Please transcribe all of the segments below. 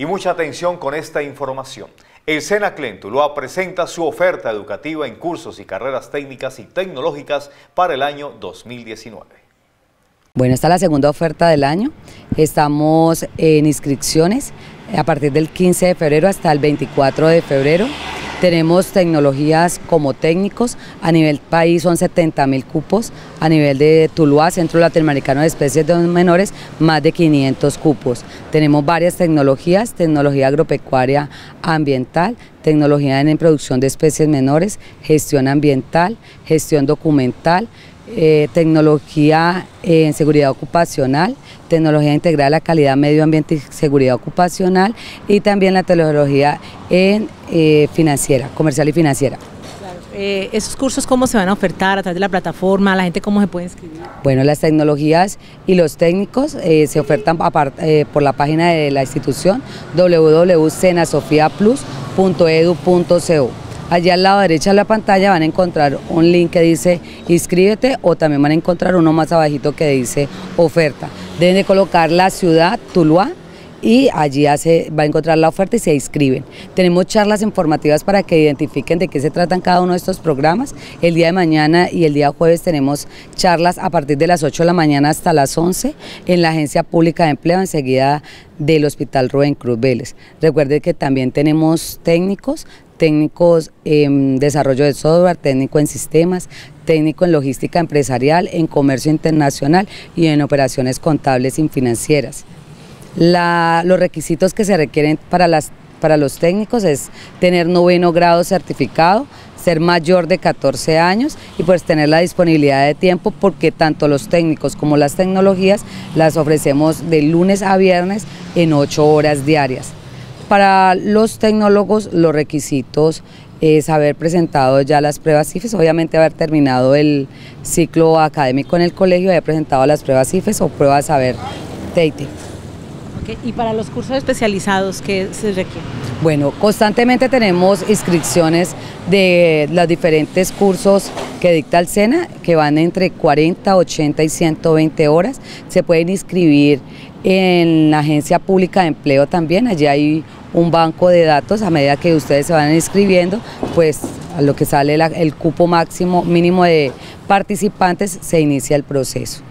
Y mucha atención con esta información. El SENA Tuluá presenta su oferta educativa en cursos y carreras técnicas y tecnológicas para el año 2019. Bueno, esta es la segunda oferta del año. Estamos en inscripciones a partir del 15 de febrero hasta el 24 de febrero. Tenemos tecnologías como técnicos, a nivel país son 70 mil cupos, a nivel de Tuluá, Centro Latinoamericano de Especies de Menores, más de 500 cupos. Tenemos varias tecnologías, tecnología agropecuaria ambiental, tecnología en producción de especies menores, gestión ambiental, gestión documental, eh, tecnología en seguridad ocupacional, tecnología integrada a la calidad, medio ambiente y seguridad ocupacional y también la tecnología en eh, financiera, comercial y financiera. Eh, ¿Esos cursos cómo se van a ofertar a través de la plataforma? ¿La gente cómo se puede inscribir? Bueno, las tecnologías y los técnicos se ofertan por la página de la institución www.cenasofiaplus.edu.co. Allá al lado derecho de la pantalla van a encontrar un link que dice inscríbete o también van a encontrar uno más abajito que dice oferta. Deben de colocar la ciudad, Tuluá, y allí hace, va a encontrar la oferta y se inscriben. Tenemos charlas informativas para que identifiquen de qué se tratan cada uno de estos programas. El día de mañana y el día jueves tenemos charlas a partir de las 8 de la mañana hasta las 11 en la Agencia Pública de Empleo, enseguida del Hospital Rubén Cruz Vélez. Recuerde que también tenemos técnicos, técnicos en desarrollo de software, técnico en sistemas, técnico en logística empresarial, en comercio internacional y en operaciones contables y financieras. los requisitos que se requieren para, las, para los técnicos es tener noveno grado certificado, ser mayor de 14 años y pues tener la disponibilidad de tiempo porque tanto los técnicos como las tecnologías las ofrecemos de lunes a viernes en 8 horas diarias. Para los tecnólogos los requisitos es haber presentado ya las pruebas CIFES, obviamente haber terminado el ciclo académico en el colegio, haber presentado las pruebas CIFES o pruebas saber TEITE. ¿Y para los cursos especializados qué se requiere? Bueno, constantemente tenemos inscripciones de los diferentes cursos que dicta el SENA, que van entre 40, 80 y 120 horas. Se pueden inscribir en la Agencia Pública de Empleo también, allí hay un banco de datos a medida que ustedes se van inscribiendo, pues a lo que sale el cupo máximo mínimo de participantes se inicia el proceso.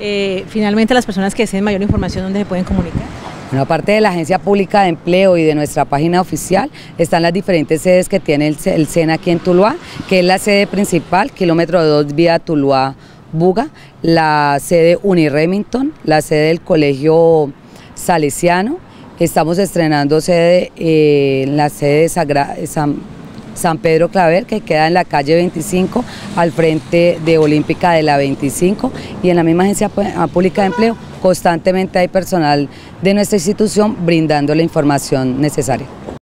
Eh, finalmente, las personas que deseen mayor información, ¿dónde se pueden comunicar? Bueno, aparte de la Agencia Pública de Empleo y de nuestra página oficial, están las diferentes sedes que tiene el, el SENA aquí en Tuluá, que es la sede principal, kilómetro 2 vía Tuluá Buga, la sede Uniremington, la sede del Colegio Salesiano, Estamos estrenando sede eh, en la sede de San, Pedro Claver, que queda en la calle 25, al frente de Olímpica de la 25, y en la misma agencia pública de empleo constantemente hay personal de nuestra institución brindando la información necesaria.